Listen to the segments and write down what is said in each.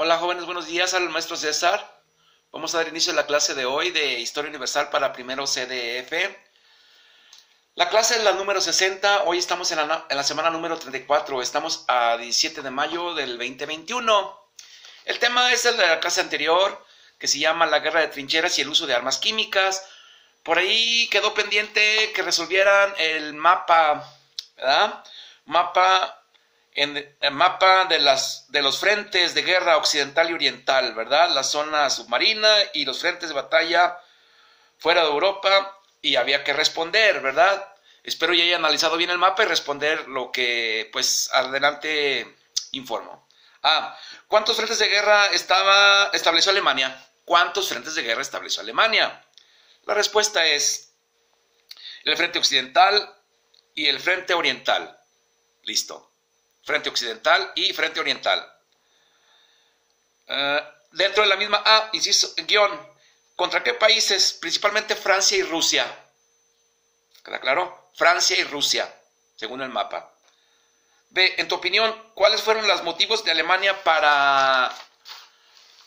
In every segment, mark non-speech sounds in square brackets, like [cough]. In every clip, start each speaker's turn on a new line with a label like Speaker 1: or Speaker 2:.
Speaker 1: Hola jóvenes, buenos días al maestro César. Vamos a dar inicio a la clase de hoy de Historia Universal para primero CDF. La clase es la número 60, hoy estamos en la, en la semana número 34, estamos a 17 de mayo del 2021. El tema es el de la clase anterior, que se llama la guerra de trincheras y el uso de armas químicas. Por ahí quedó pendiente que resolvieran el mapa, ¿verdad? Mapa en el mapa de, las, de los frentes de guerra occidental y oriental, ¿verdad? La zona submarina y los frentes de batalla fuera de Europa y había que responder, ¿verdad? Espero ya haya analizado bien el mapa y responder lo que pues adelante informo. Ah, ¿cuántos frentes de guerra estaba, estableció Alemania? ¿Cuántos frentes de guerra estableció Alemania? La respuesta es el frente occidental y el frente oriental. Listo frente occidental y frente oriental. Eh, dentro de la misma A, ah, insisto, guion, ¿contra qué países? Principalmente Francia y Rusia. ¿Queda claro? Francia y Rusia, según el mapa. B, en tu opinión, ¿cuáles fueron los motivos de Alemania para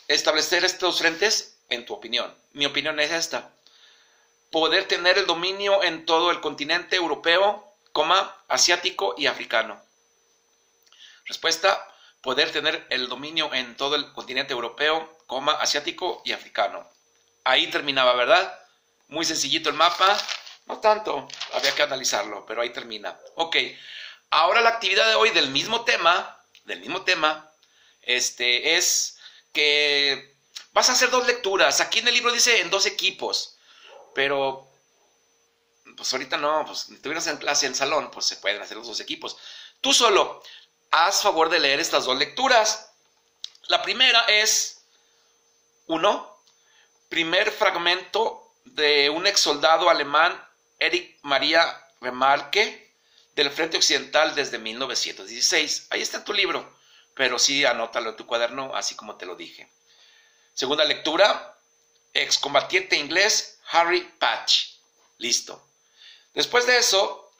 Speaker 1: establecer estos frentes? En tu opinión. Mi opinión es esta. Poder tener el dominio en todo el continente europeo, coma, asiático y africano. Respuesta, poder tener el dominio en todo el continente europeo, coma, asiático y africano. Ahí terminaba, ¿verdad? Muy sencillito el mapa. No tanto, había que analizarlo, pero ahí termina. Ok, ahora la actividad de hoy del mismo tema, del mismo tema, este, es que vas a hacer dos lecturas. Aquí en el libro dice en dos equipos, pero pues ahorita no, pues si tuvieras en clase en salón, pues se pueden hacer los dos equipos. Tú solo, haz favor de leer estas dos lecturas. La primera es, uno, primer fragmento de un ex soldado alemán, Erich Maria Remarque, del Frente Occidental desde 1916. Ahí está tu libro, pero sí anótalo en tu cuaderno, así como te lo dije. Segunda lectura, excombatiente inglés Harry Patch. Listo. Después de eso,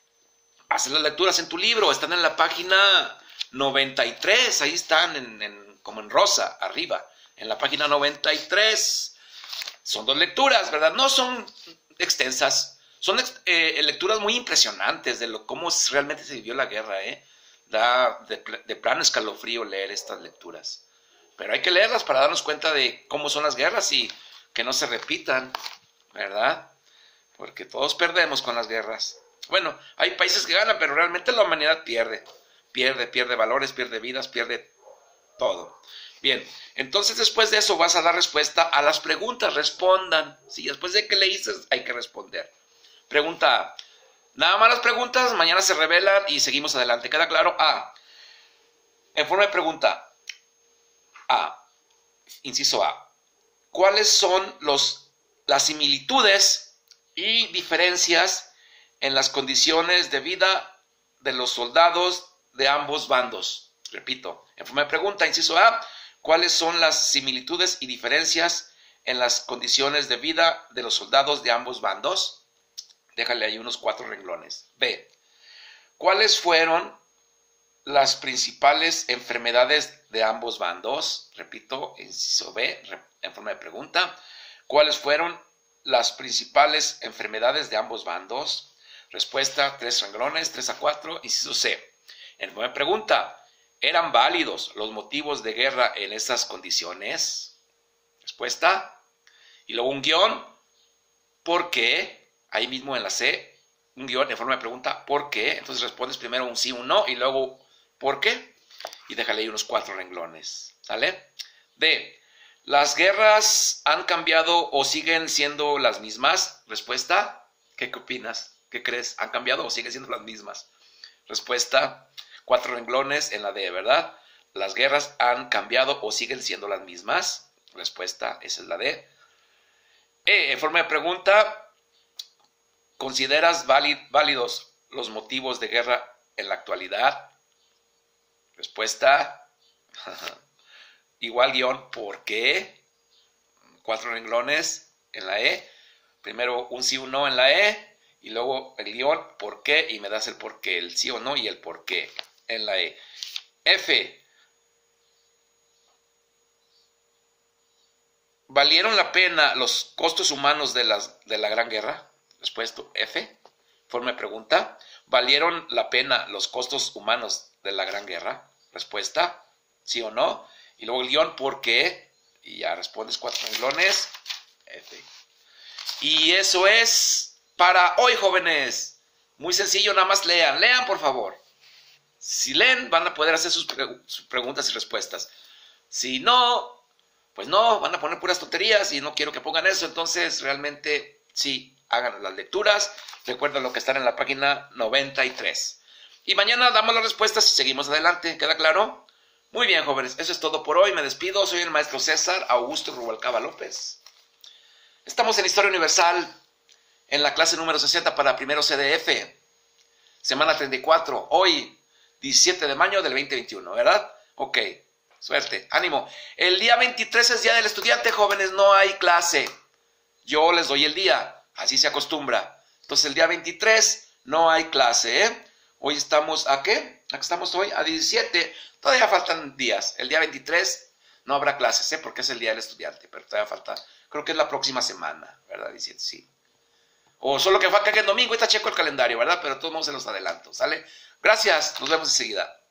Speaker 1: haces las lecturas en tu libro, están en la página 93, ahí están en, como en rosa, arriba, en la página 93. Son dos lecturas, ¿verdad? No son extensas, son eh, lecturas muy impresionantes de lo, cómo realmente se vivió la guerra, ¿eh? Da de, de plano escalofrío leer estas lecturas. Pero hay que leerlas para darnos cuenta de cómo son las guerras y que no se repitan, ¿verdad? Porque todos perdemos con las guerras. Bueno, hay países que ganan, pero realmente la humanidad pierde pierde, pierde valores, pierde vidas, pierde todo. Bien, entonces después de eso vas a dar respuesta a las preguntas, respondan. Si después de que leíste hay que responder. Pregunta Nada más las preguntas, mañana se revelan y seguimos adelante. ¿Queda claro? A. En forma de pregunta. A. Inciso A. ¿Cuáles son los, las similitudes y diferencias en las condiciones de vida de los soldados de ambos bandos. Repito, en forma de pregunta, inciso A, ¿cuáles son las similitudes y diferencias en las condiciones de vida de los soldados de ambos bandos? Déjale ahí unos cuatro renglones. B, ¿cuáles fueron las principales enfermedades de ambos bandos? Repito, inciso B, en forma de pregunta, ¿cuáles fueron las principales enfermedades de ambos bandos? Respuesta, tres renglones, tres a cuatro, inciso C. En buena pregunta, ¿eran válidos los motivos de guerra en esas condiciones? Respuesta. Y luego un guion, ¿por qué? Ahí mismo en la C, un guion en forma de pregunta, ¿por qué? Entonces respondes primero un sí, un no, y luego, ¿por qué? Y déjale ahí unos cuatro renglones. ¿Sale? D. ¿Las guerras han cambiado o siguen siendo las mismas? Respuesta. ¿Qué, qué opinas? ¿Qué crees? ¿Han cambiado o siguen siendo las mismas? Respuesta cuatro renglones en la D, ¿verdad? ¿Las guerras han cambiado o siguen siendo las mismas? Respuesta, esa es la D. E, en forma de pregunta, ¿consideras válidos los motivos de guerra en la actualidad? Respuesta, [laughs] igual guion, ¿por qué? Cuatro renglones en la E. Primero un sí un no en la E y luego el guion, ¿por qué? Y me das el por qué, el sí o no y el por qué en la E. F. ¿valieron la pena los costos humanos de, las, de la Gran Guerra? Respuesta F. Forma pregunta. ¿Valieron la pena los costos humanos de la Gran Guerra? Respuesta, sí o no. Y luego el guion, ¿por qué? Y ya respondes cuatro renglones. F. Y eso es para hoy, jóvenes. Muy sencillo, nada más lean. Lean, por favor. Si leen, van a poder hacer sus, preguntas y respuestas. Si no, pues no, van a poner puras tonterías y no quiero que pongan eso. Entonces, realmente, sí, hagan las lecturas. Recuerden lo que está en la página 93. Y mañana damos las respuestas y seguimos adelante. ¿Queda claro? Muy bien, jóvenes. Eso es todo por hoy. Me despido. Soy el maestro César Augusto Rubalcaba López. Estamos en Historia Universal, en la clase número 60 para primero CDF. Semana 34. Hoy, 17 de mayo del 2021, ¿verdad? Ok, suerte, ánimo. El día 23 es Día del Estudiante, jóvenes, no hay clase. Yo les doy el día, así se acostumbra. Entonces el día 23 no hay clase, ¿eh? Hoy estamos a qué? ¿A qué estamos hoy? A 17. Todavía faltan días. El día 23 no habrá clases, ¿eh? Porque es el Día del Estudiante, pero todavía falta, creo que es la próxima semana, ¿verdad? 17, sí. O solo que falta que el domingo, está checo el calendario, ¿verdad? Pero todos modos se los adelanto, ¿sale? Gracias, nos vemos enseguida.